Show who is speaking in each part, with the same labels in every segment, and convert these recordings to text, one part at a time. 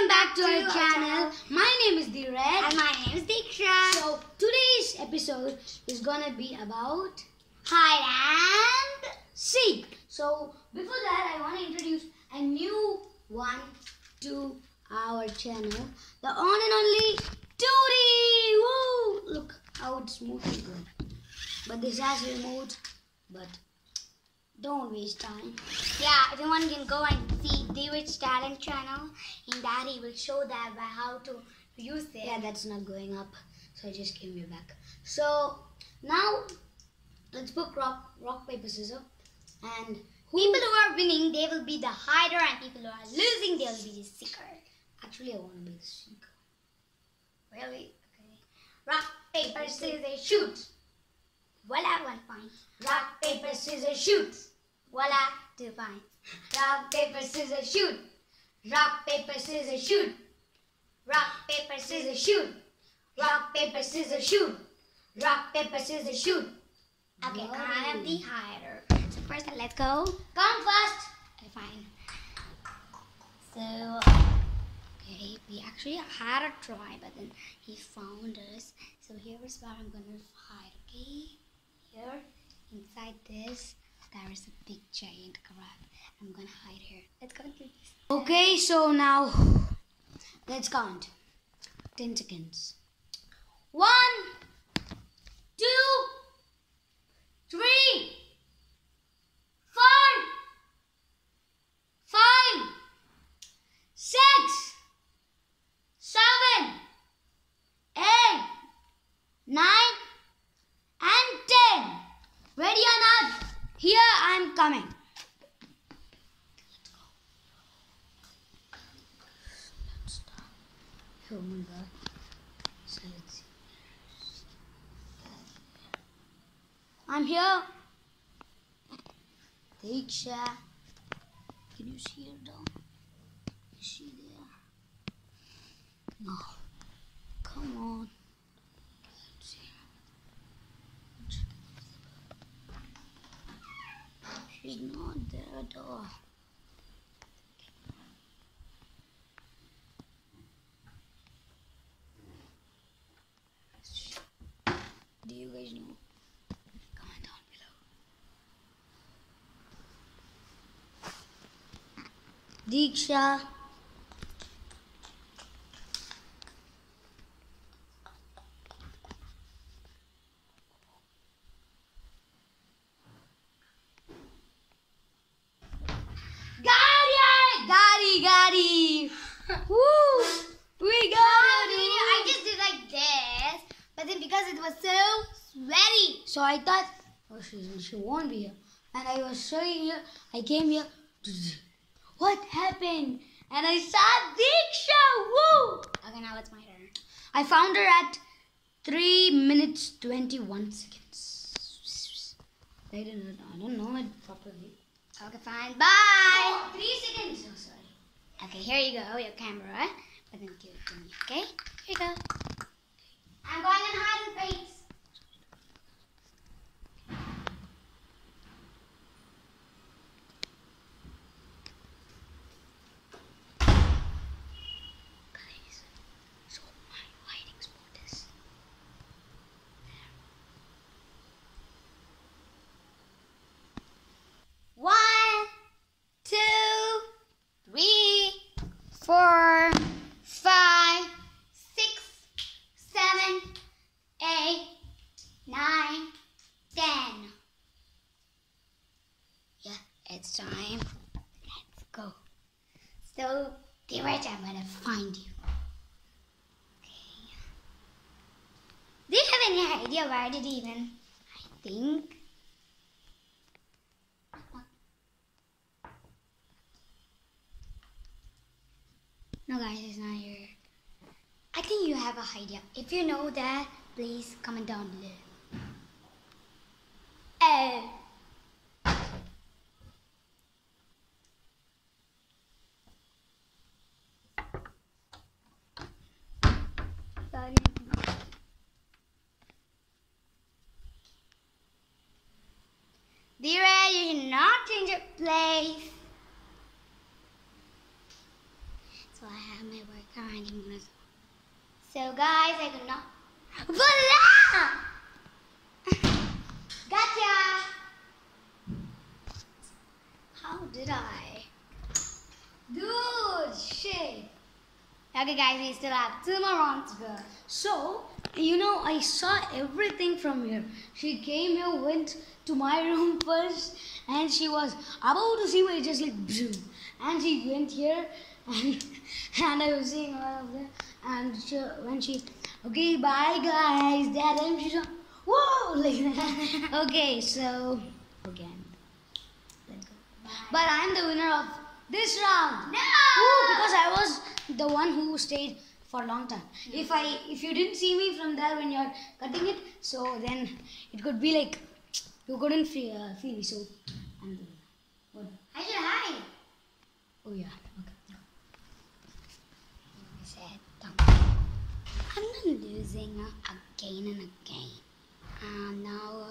Speaker 1: Welcome back to,
Speaker 2: To
Speaker 1: our
Speaker 2: our
Speaker 1: channel. My name is Dheeraj.
Speaker 2: And my name is Diksha.
Speaker 1: So today's episode is gonna be about
Speaker 2: Hide and
Speaker 1: seek. So before that, I want to introduce a new one to our channel, the on and only Tootie. Woo! Look how it's good. But this has remote. But don't waste time.
Speaker 2: yeah, everyone can go and see David's talent channel. In that, he will show that by how to use it.
Speaker 1: Yeah, that's not going up. So I just came here back. So now let's book rock, rock paper scissors, and who?
Speaker 2: People who are winning, they will be the hider, and people who are losing, they will be the seeker.
Speaker 1: Actually, I want to be the seeker.
Speaker 2: Really? Okay. Rock, paper, scissors, shoot. Voila, one point.
Speaker 1: Rock paper scissors shoot.
Speaker 2: Voila, points.
Speaker 1: Rock paper scissors shoot. Rock paper scissors shoot.
Speaker 2: Rock, paper, scissors,
Speaker 1: Scissors shoot. Rock paper scissors shoot. Rock paper scissors shoot.
Speaker 2: Okay,
Speaker 1: Whoa.
Speaker 2: I am the hider. So first, let's go.
Speaker 1: Come first.
Speaker 2: Okay, fine. So, okay, we actually had a try, but then he found us. So here is where I'm gonna hide. Okay, here inside this, there is a big giant crab. I'm gonna hide here. Let's go into this.
Speaker 1: Okay, so now let's count. Ten seconds. One, two, three, four, five, six, seven, eight, nine, and ten. Ready or not? Here I'm coming. Oh my god. So. I'm here. Diksha. Can you see her down? Is she there? No. Come on. She's not there at all. Do you guys know? Comment down below. Diksha. Gary, Gary! Woo! We got it!
Speaker 2: I just did like this, but then because it was so sweaty.
Speaker 1: So I thought, oh, she, she won't be here. And I was showing here, I came here. What happened? And I saw Diksha! Woo!
Speaker 2: Okay, now it's my turn.
Speaker 1: I found her at 3 minutes 21 seconds. I didn't, I don't know it properly.
Speaker 2: Okay, fine. Bye.
Speaker 1: Oh, 3 seconds! Oh, sorry.
Speaker 2: Okay, here you go, your camera. But then give it to me, okay? Here you go. I'm going in hiding place.
Speaker 1: Guys, so my hiding spot is
Speaker 2: One, two, three, four, five, six, seven, eight, nine, ten. Yeah, it's time. Let's go. So, Dheeraj, I'm gonna find you. Okay. Do you have any idea where did he even? I think. No, guys, it's not here. I think you have a idea. If you know that, please comment down below. Oh. Sorry. Dheeraj, you should not change your place. So I have my work. I'm gonna. So guys, I could not. Voila! gotcha! How did I?
Speaker 1: Dude, shit.
Speaker 2: Okay, guys, we still have two more rounds to go.
Speaker 1: So, you know, I saw everything from here. She came here, went to my room first, and she was about to see me just like. And she went here, and, and I was seeing all of them. And she, when she, okay, bye guys, that time she's like, whoa, like that. okay, so, again, let's go. But I'm the winner of this round.
Speaker 2: No!
Speaker 1: Ooh, because I was the one who stayed for a long time. If I if you didn't see me from there when you're cutting it, so then it could be like you couldn't feel, uh, feel me. So I'm the what?
Speaker 2: I should hide.
Speaker 1: Oh yeah. Okay.
Speaker 2: I said, don't. I'm losing again and again. Um, no.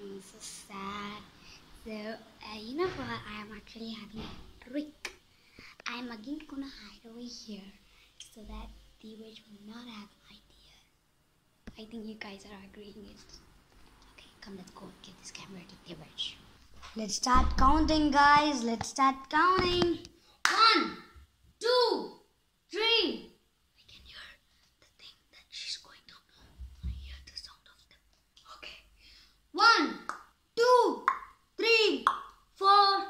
Speaker 2: I'm so sad. So, uh, you know what? I am actually having a trick. I'm again gonna hide over here so that the witch will not have an idea. I think you guys are agreeing it. Okay, come, let's go get this camera to the witch.
Speaker 1: Let's start counting, guys. Let's start counting. One, two, three.
Speaker 2: I can hear the thing that she's going down. I hear the sound of them.
Speaker 1: Okay. One, two, three, four,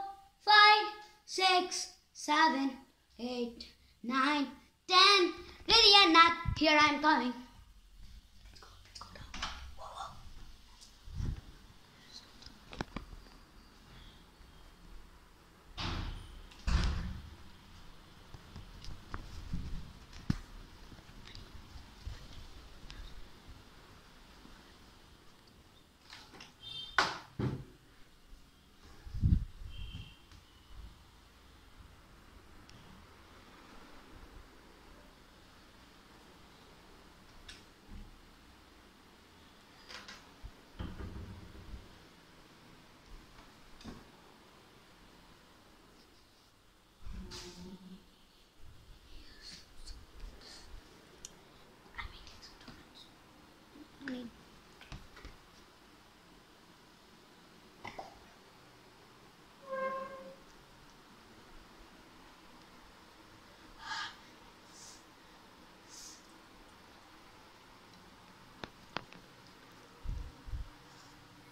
Speaker 1: five, six, seven, eight, nine, ten. Or not, here I am coming. Let's go, let's go down. Whoa, whoa.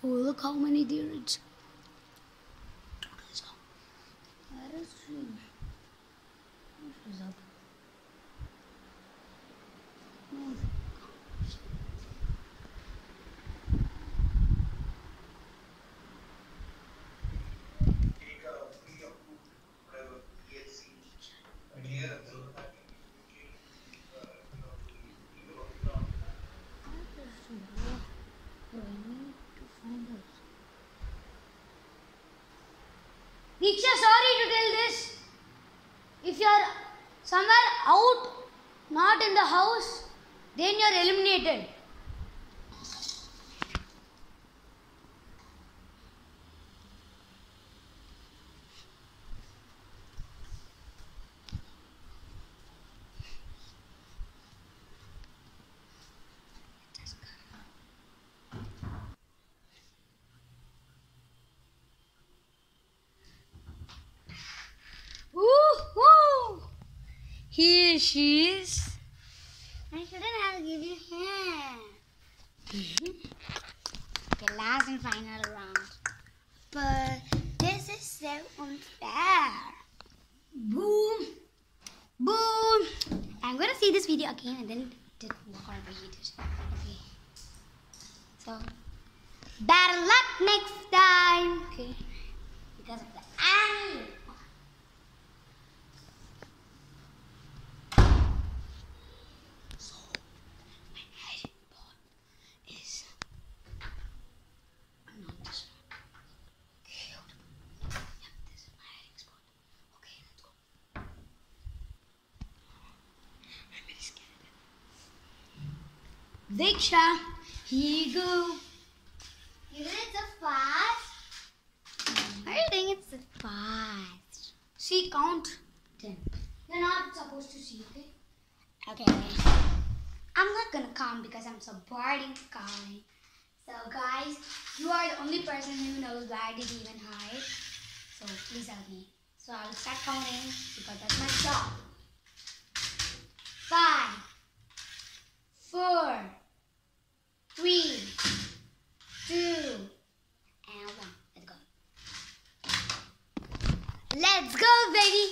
Speaker 1: Oh, look how many there is. Let's. Where is up. Oh. Where is she? Oh, I need to find her. Diksha, sorry to tell this. If you're somewhere out, not in the house, then you're eliminated. Here she is.
Speaker 2: I shouldn't have given you hand. Last and final round. But this is so unfair.
Speaker 1: Boom! Boom!
Speaker 2: I'm gonna see this video again and then did he did. Okay. So better luck next time. Okay. Because of the angle. So my hiding spot is not this one. Okay. Yep, this is my hiding spot. Okay, let's go. I'm very scared.
Speaker 1: Diksha, here you go.
Speaker 2: You think it's so fast? Why do you think it's so fast?
Speaker 1: See, count 10. You're not supposed to see, okay?
Speaker 2: Okay. I'm not gonna count because I'm so bored in counting. So guys, you are the only person who knows where I did even hide. So please help me. So I'll start counting because that's my job. Five, four, three, two, and one. Let's go. Let's go, baby.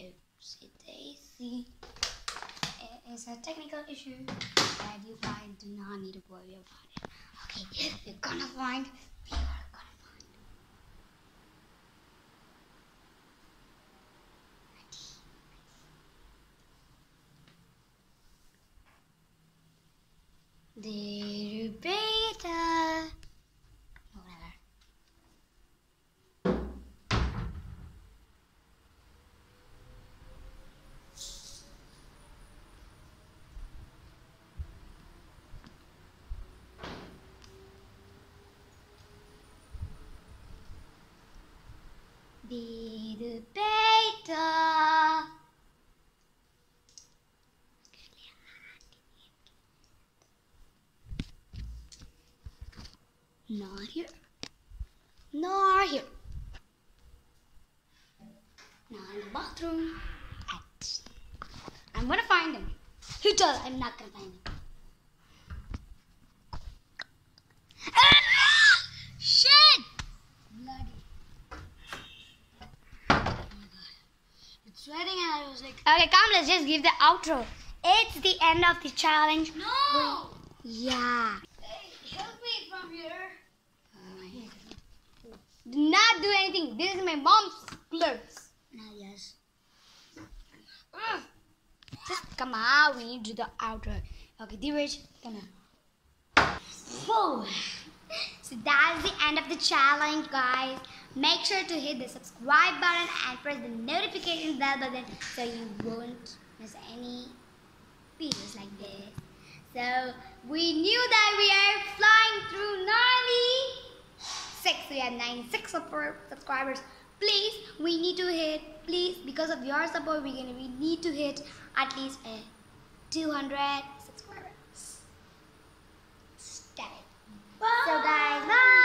Speaker 2: Oopsie daisy. It is a technical issue that you guys do not need to worry about it. Okay, you're gonna find. We are gonna find. The beta. Whatever. Be the beta. Not here. Not here. Not in the bathroom. At. I'm gonna find him. Who told I'm not gonna find him? Ah! Shit! Bloody.
Speaker 1: It's sweating and I was like,
Speaker 2: Okay, come, let's just give the outro. It's the end of the challenge.
Speaker 1: no!
Speaker 2: Yeah.
Speaker 1: Hey, help me from here.
Speaker 2: Do not do anything. This is my mom's clothes.
Speaker 1: Now, yes.
Speaker 2: Ugh. Just come on, we need to do the outro. Okay, Dheeraj, come on.
Speaker 1: Oh.
Speaker 2: So that's the end of the challenge, guys. Make sure to hit the subscribe button and press the notification bell button so you won't miss any videos like this. So we knew that we are flying through 96. We have 96 support subscribers. Please, we need to hit. Please, because of your support, we're gonna we need to hit at least a 200 subscribers. It. So guys, bye.